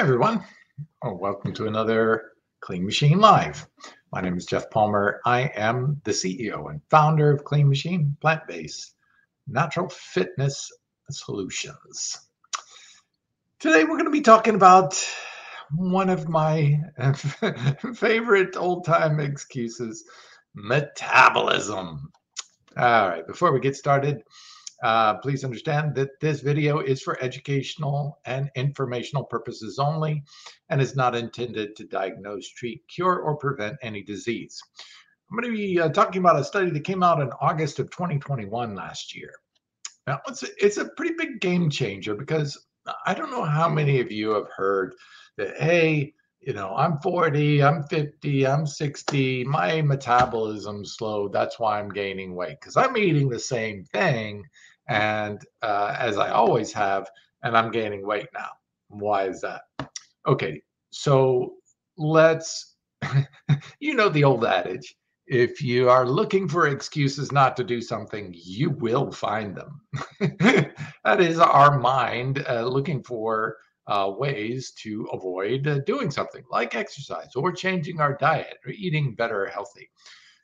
Hi, everyone. Oh, welcome to another Clean Machine Live. My name is Geoff Palmer. I am the CEO and founder of Clean Machine Plant Based Natural Fitness Solutions. Today, we're going to be talking about one of my favorite old time excuses metabolism. All right, before we get started, uh, please understand that this video is for educational and informational purposes only and is not intended to diagnose, treat, cure, or prevent any disease. I'm going to be uh, talking about a study that came out in August of 2021 last year. Now, it's a, it's a pretty big game changer because I don't know how many of you have heard that, hey, you know, I'm 40, I'm 50, I'm 60, my metabolism's slow. That's why I'm gaining weight because I'm eating the same thing and uh, as I always have, and I'm gaining weight now. Why is that? Okay, so let's, you know, the old adage if you are looking for excuses not to do something, you will find them. that is our mind uh, looking for uh, ways to avoid uh, doing something like exercise or changing our diet or eating better healthy.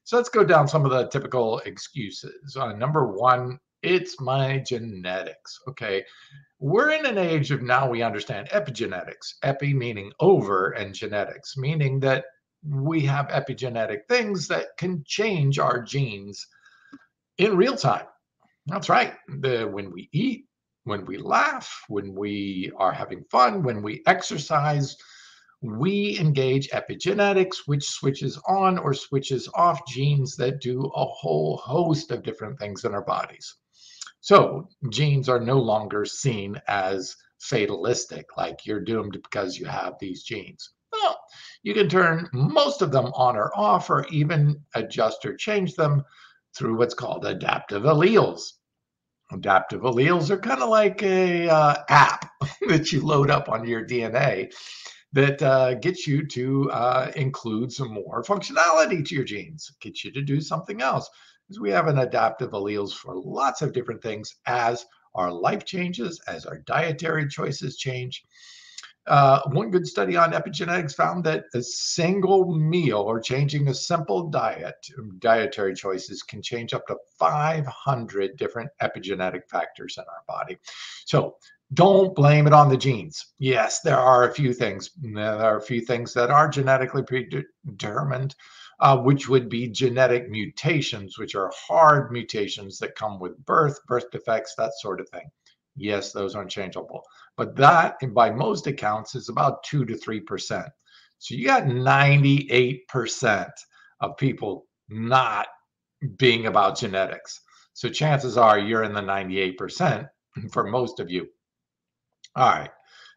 So let's go down some of the typical excuses. Uh, number one it's my genetics. Okay. We're in an age of now we understand epigenetics. Epi meaning over and genetics, meaning that we have epigenetic things that can change our genes in real time. That's right. The, when we eat, when we laugh, when we are having fun, when we exercise, we engage epigenetics, which switches on or switches off genes that do a whole host of different things in our bodies. So genes are no longer seen as fatalistic, like you're doomed because you have these genes. Well, you can turn most of them on or off, or even adjust or change them through what's called adaptive alleles. Adaptive alleles are kind of like a uh, app that you load up on your DNA that uh, gets you to uh, include some more functionality to your genes, gets you to do something else is we have an adaptive alleles for lots of different things as our life changes, as our dietary choices change. Uh, one good study on epigenetics found that a single meal or changing a simple diet, dietary choices can change up to 500 different epigenetic factors in our body. So don't blame it on the genes. Yes, there are a few things. There are a few things that are genetically predetermined uh, which would be genetic mutations, which are hard mutations that come with birth, birth defects, that sort of thing. Yes, those are unchangeable. But that, by most accounts, is about 2 to 3%. So you got 98% of people not being about genetics. So chances are you're in the 98% for most of you. All right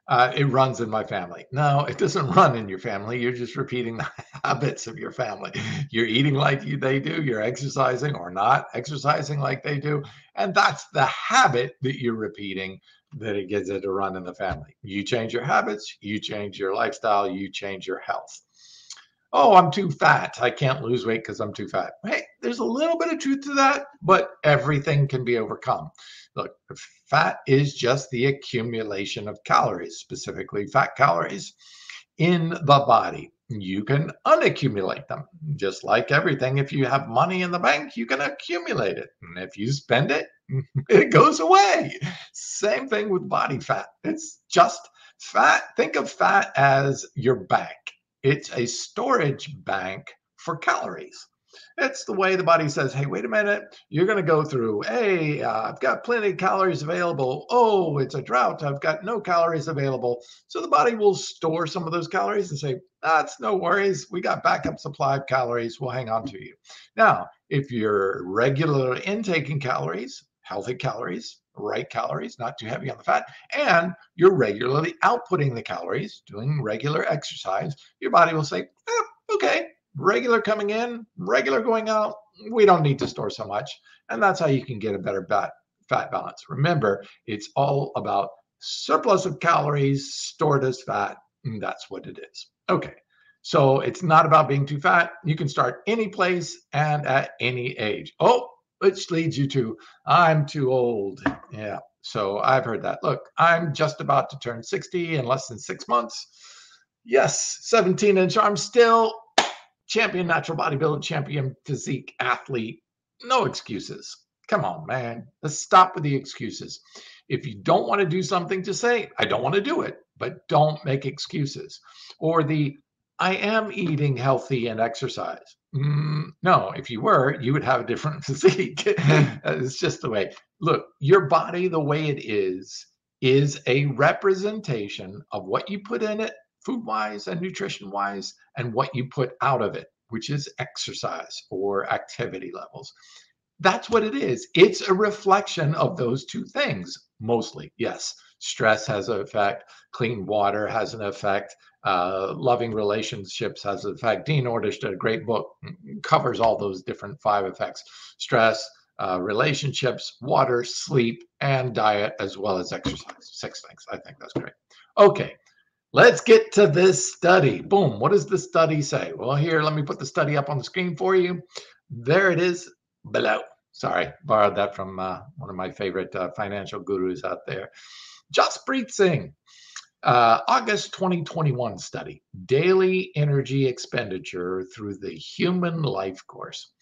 uh, it runs in my family. No, it doesn't run in your family. You're just repeating the habits of your family. You're eating like you they do, you're exercising or not exercising like they do. And that's the habit that you're repeating that it gets it to run in the family. You change your habits, you change your lifestyle, you change your health. Oh, I'm too fat. I can't lose weight because I'm too fat. Hey, there's a little bit of truth to that, but everything can be overcome. Look, fat is just the accumulation of calories, specifically fat calories in the body. You can unaccumulate them. Just like everything, if you have money in the bank, you can accumulate it. And if you spend it, it goes away. Same thing with body fat. It's just fat. Think of fat as your bank, it's a storage bank for calories. It's the way the body says, hey, wait a minute, you're going to go through, hey, uh, I've got plenty of calories available. Oh, it's a drought. I've got no calories available. So the body will store some of those calories and say, that's no worries. We got backup supply of calories. We'll hang on to you. Now, if you're regularly intaking calories, healthy calories, right calories, not too heavy on the fat, and you're regularly outputting the calories, doing regular exercise, your body will say, eh, okay, regular coming in, regular going out, we don't need to store so much. And that's how you can get a better fat, fat balance. Remember, it's all about surplus of calories stored as fat. And that's what it is. Okay. So it's not about being too fat. You can start any place and at any age. Oh, which leads you to I'm too old. Yeah, So I've heard that. Look, I'm just about to turn 60 in less than six months. Yes, 17 inch arm still champion natural bodybuilder, champion physique athlete. No excuses. Come on, man. Let's stop with the excuses. If you don't want to do something, to say, I don't want to do it, but don't make excuses. Or the I am eating healthy and exercise. Mm, no, if you were, you would have a different physique. it's just the way. Look, your body, the way it is, is a representation of what you put in it, food wise and nutrition wise, and what you put out of it, which is exercise or activity levels. That's what it is. It's a reflection of those two things, mostly. Yes, stress has an effect, clean water has an effect, uh, loving relationships has an effect. Dean Ornish did a great book, covers all those different five effects stress, uh, relationships, water, sleep, and diet, as well as exercise. Six things. I think that's great. Okay, let's get to this study. Boom. What does the study say? Well, here, let me put the study up on the screen for you. There it is below. Sorry, borrowed that from uh, one of my favorite uh, financial gurus out there. Jaspreet Singh, uh, August 2021 study, daily energy expenditure through the human life course.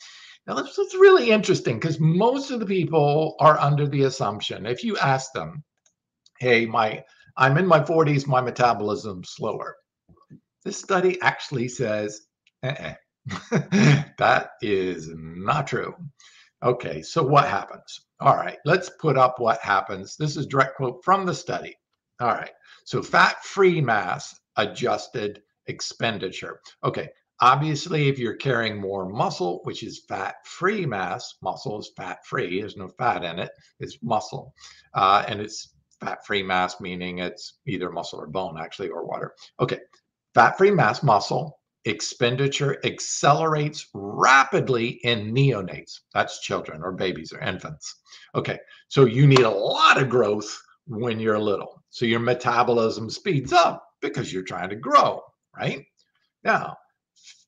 Now, this is really interesting because most of the people are under the assumption, if you ask them, hey, my I'm in my 40s, my metabolism's slower. This study actually says, uh-uh. that is not true. Okay, so what happens? All right, let's put up what happens. This is direct quote from the study. All right, so fat free mass adjusted expenditure. Okay, obviously, if you're carrying more muscle, which is fat free mass, muscle is fat free, there's no fat in it, it's muscle. Uh, and it's fat free mass, meaning it's either muscle or bone, actually, or water. Okay, fat free mass, muscle, expenditure accelerates rapidly in neonates. That's children or babies or infants. Okay, so you need a lot of growth when you're little. So your metabolism speeds up because you're trying to grow, right? Now,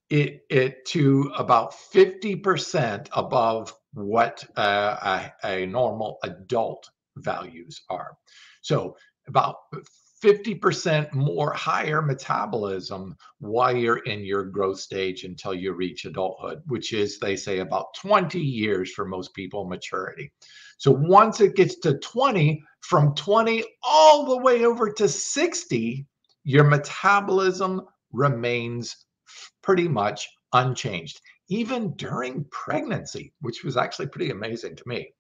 it, it to about 50% above what uh, a, a normal adult values are. So about 50% more higher metabolism while you're in your growth stage until you reach adulthood, which is, they say, about 20 years for most people maturity. So once it gets to 20, from 20 all the way over to 60, your metabolism remains pretty much unchanged, even during pregnancy, which was actually pretty amazing to me.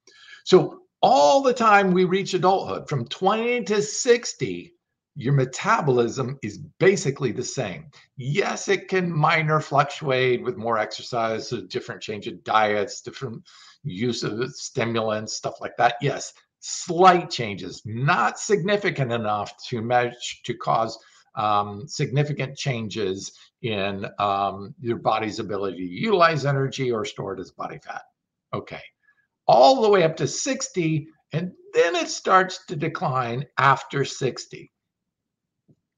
So all the time we reach adulthood, from 20 to 60, your metabolism is basically the same. Yes, it can minor fluctuate with more exercise, different change of diets, different use of stimulants, stuff like that. Yes, slight changes, not significant enough to match to cause um, significant changes in um, your body's ability to utilize energy or store it as body fat. Okay, all the way up to 60, and then it starts to decline after 60.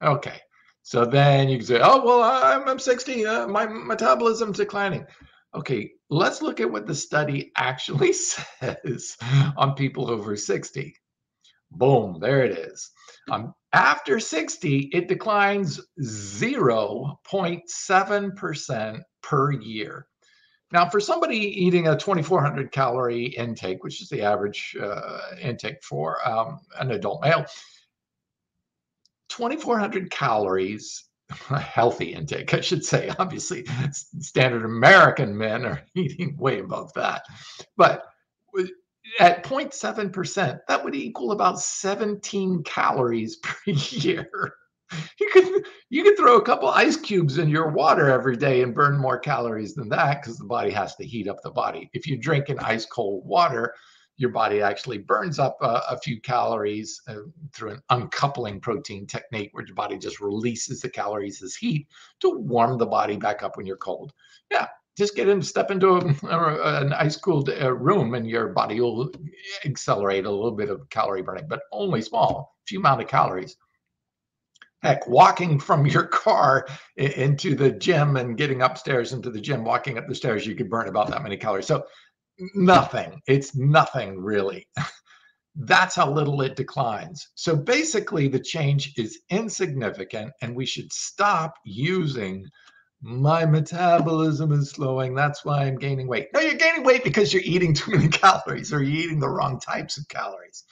Okay. So then you can say, oh, well, I'm, I'm 60, uh, my metabolism's declining. Okay, let's look at what the study actually says on people over 60. Boom, there it is. Um, after 60, it declines 0.7% per year. Now, for somebody eating a 2,400 calorie intake, which is the average uh, intake for um, an adult male, 2,400 calories, a healthy intake, I should say. Obviously, standard American men are eating way above that. But at 0.7%, that would equal about 17 calories per year. You could you could throw a couple ice cubes in your water every day and burn more calories than that because the body has to heat up the body. If you drink an ice cold water, your body actually burns up a, a few calories uh, through an uncoupling protein technique where your body just releases the calories as heat to warm the body back up when you're cold. Yeah, just get in, step into a, a, an ice cooled uh, room and your body will accelerate a little bit of calorie burning, but only small, few amount of calories. Heck, walking from your car into the gym and getting upstairs into the gym, walking up the stairs, you could burn about that many calories. So nothing. It's nothing really. that's how little it declines. So basically, the change is insignificant, and we should stop using my metabolism is slowing. That's why I'm gaining weight. No, you're gaining weight because you're eating too many calories or you're eating the wrong types of calories.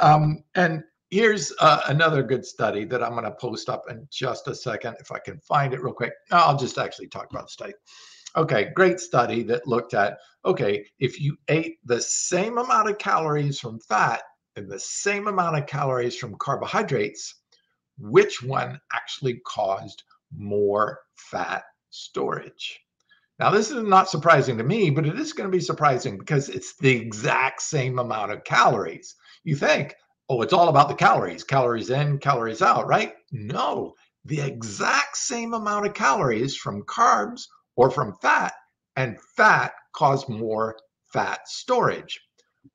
Um, and here's uh, another good study that I'm going to post up in just a second if I can find it real quick. I'll just actually talk about the study. Okay, great study that looked at okay, if you ate the same amount of calories from fat and the same amount of calories from carbohydrates, which one actually caused more fat storage? Now, this is not surprising to me, but it is going to be surprising because it's the exact same amount of calories. You think, oh, it's all about the calories, calories in, calories out, right? No, the exact same amount of calories from carbs or from fat, and fat cause more fat storage.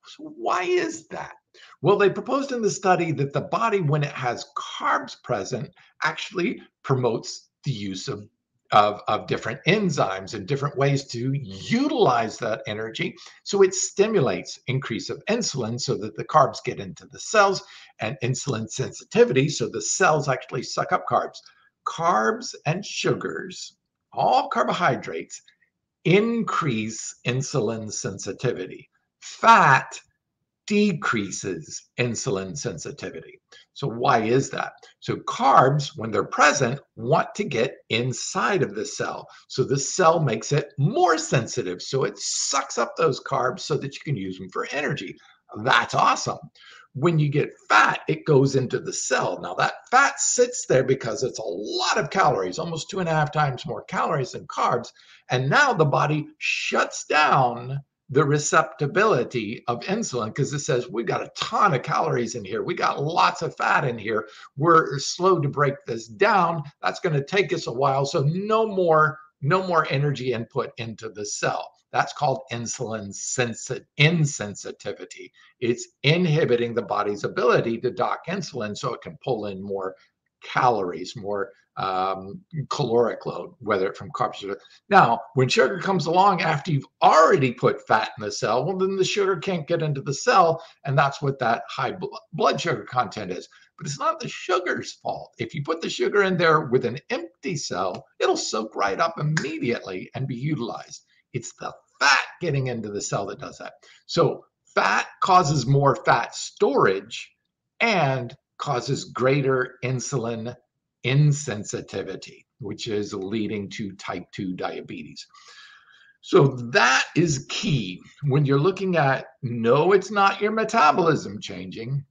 So why is that? Well, they proposed in the study that the body, when it has carbs present, actually promotes the use of of, of different enzymes and different ways to utilize that energy. So it stimulates increase of insulin so that the carbs get into the cells and insulin sensitivity. So the cells actually suck up carbs. Carbs and sugars, all carbohydrates, increase insulin sensitivity. Fat decreases insulin sensitivity. So, why is that? So, carbs, when they're present, want to get inside of the cell. So, the cell makes it more sensitive. So, it sucks up those carbs so that you can use them for energy. That's awesome. When you get fat, it goes into the cell. Now, that fat sits there because it's a lot of calories, almost two and a half times more calories than carbs. And now the body shuts down the receptibility of insulin because it says we've got a ton of calories in here. We got lots of fat in here. We're slow to break this down. That's going to take us a while. So no more, no more energy input into the cell. That's called insulin sensi- insensitivity. It's inhibiting the body's ability to dock insulin so it can pull in more calories, more um, caloric load, whether from carbs or now. When sugar comes along after you've already put fat in the cell, well, then the sugar can't get into the cell, and that's what that high bl- blood sugar content is. But it's not the sugar's fault. If you put the sugar in there with an empty cell, it'll soak right up immediately and be utilized. It's the fat getting into the cell that does that. So fat causes more fat storage and causes greater insulin insensitivity, which is leading to type 2 diabetes. So that is key when you're looking at no, it's not your metabolism changing.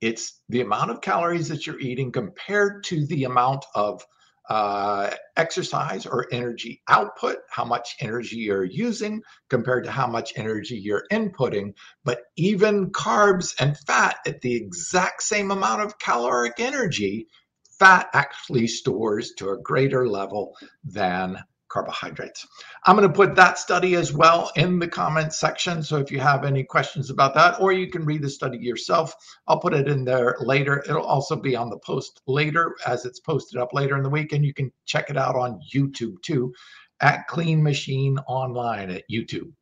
It's the amount of calories that you're eating compared to the amount of uh, exercise or energy output, how much energy you're using compared to how much energy you're inputting. But even carbs and fat at the exact same amount of caloric energy fat actually stores to a greater level than carbohydrates. I'm going to put that study as well in the comments section. So if you have any questions about that, or you can read the study yourself, I'll put it in there later. It'll also be on the post later as it's posted up later in the week. And you can check it out on YouTube too at Clean Machine Online at YouTube.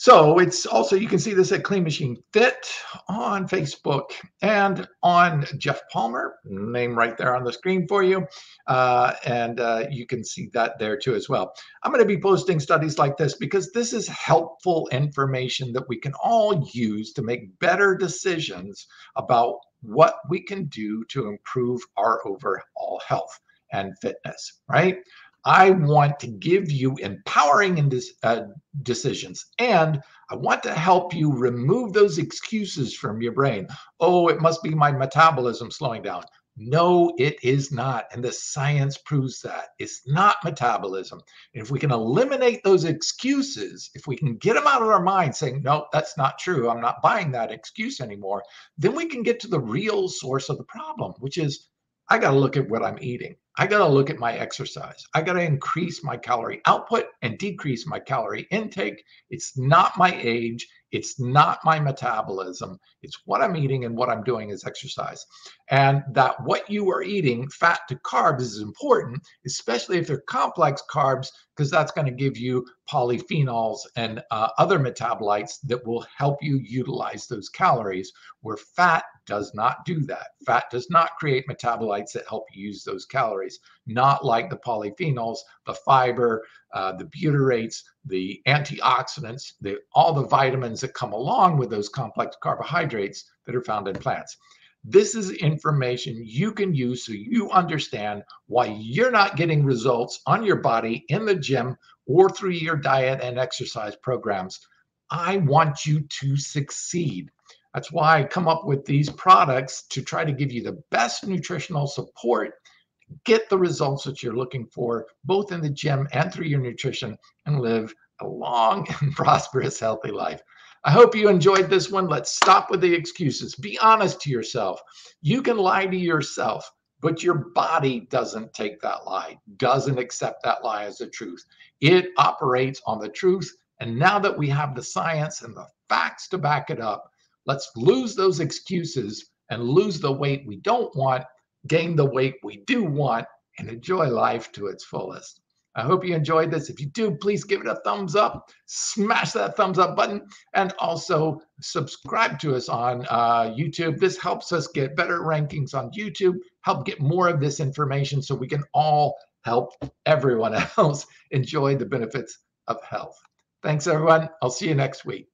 So it's also, you can see this at Clean Machine Fit on Facebook and on Geoff Palmer, name right there on the screen for you. Uh, and uh, you can see that there too as well. I'm going to be posting studies like this because this is helpful information that we can all use to make better decisions about what we can do to improve our overall health and fitness, right? I want to give you empowering and uh, decisions. And I want to help you remove those excuses from your brain. Oh, it must be my metabolism slowing down. No, it is not. And the science proves that. It's not metabolism. And if we can eliminate those excuses, if we can get them out of our mind saying, no, that's not true, I'm not buying that excuse anymore, then we can get to the real source of the problem, which is I got to look at what I'm eating. I got to look at my exercise. I got to increase my calorie output and decrease my calorie intake. It's not my age. It's not my metabolism. It's what I'm eating and what I'm doing is exercise. And that what you are eating, fat to carbs, is important, especially if they're complex carbs, because that's going to give you polyphenols and uh, other metabolites that will help you utilize those calories, where fat does not do that. Fat does not create metabolites that help you use those calories, not like the polyphenols, the fiber, uh, the butyrates, the antioxidants, the, all the vitamins that come along with those complex carbohydrates that are found in plants. This is information you can use so you understand why you're not getting results on your body in the gym or through your diet and exercise programs. I want you to succeed. That's why I come up with these products to try to give you the best nutritional support, get the results that you're looking for, both in the gym and through your nutrition, and live a long and prosperous, healthy life. I hope you enjoyed this one. Let's stop with the excuses. Be honest to yourself. You can lie to yourself, but your body doesn't take that lie, doesn't accept that lie as the truth. It operates on the truth. And now that we have the science and the facts to back it up, let's lose those excuses and lose the weight we don't want, gain the weight we do want, and enjoy life to its fullest. I hope you enjoyed this. If you do, please give it a thumbs up, smash that thumbs up button, and also subscribe to us on uh, YouTube. This helps us get better rankings on YouTube, help get more of this information so we can all help everyone else enjoy the benefits of health. Thanks, everyone. I'll see you next week.